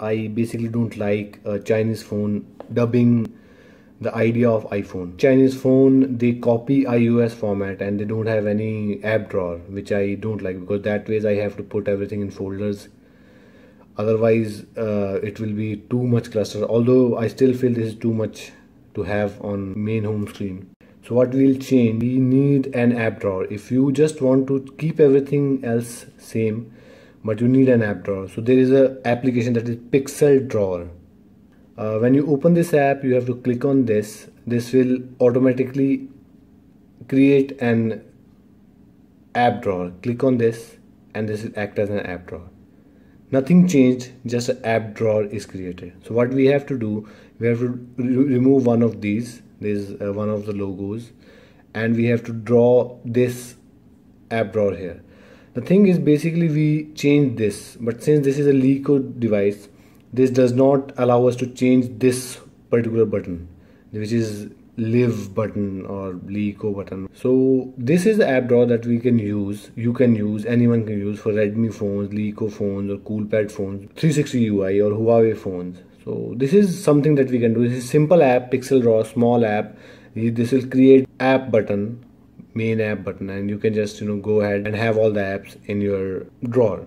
I basically don't like a Chinese phone dubbing the idea of iPhone. Chinese phone they copy iOS format and they don't have any app drawer which I don't like because that ways I have to put everything in folders. Otherwise uh, it will be too much cluster. Although I still feel this is too much to have on main home screen. So what we'll change we need an app drawer. If you just want to keep everything else same but you need an app drawer. So there is a application that is pixel drawer. Uh, when you open this app you have to click on this. This will automatically create an app drawer. Click on this and this will act as an app drawer. Nothing changed just an app drawer is created. So what we have to do we have to re remove one of these. This is uh, one of the logos. And we have to draw this app drawer here the thing is basically we change this but since this is a LeEco device this does not allow us to change this particular button which is live button or LeEco button. So this is the app drawer that we can use you can use anyone can use for redmi phones LeEco phones or coolpad phones 360 ui or huawei phones. So this is something that we can do. This is simple app pixel drawer small app. This will create app button main app button and you can just you know go ahead and have all the apps in your drawer